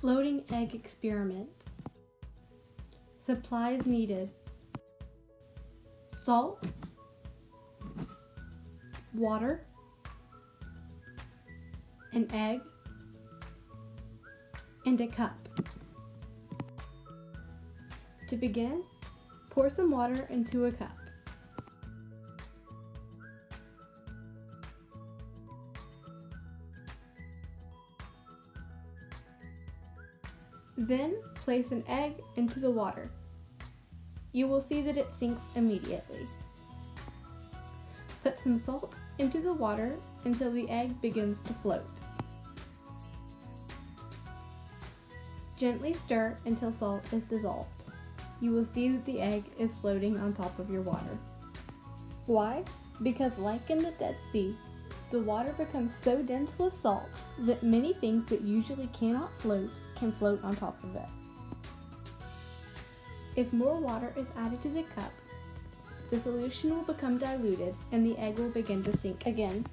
Floating egg experiment. Supplies needed. Salt. Water. An egg. And a cup. To begin, pour some water into a cup. Then place an egg into the water. You will see that it sinks immediately. Put some salt into the water until the egg begins to float. Gently stir until salt is dissolved. You will see that the egg is floating on top of your water. Why? Because like in the Dead Sea, the water becomes so dense with salt that many things that usually cannot float can float on top of it. If more water is added to the cup, the solution will become diluted and the egg will begin to sink again.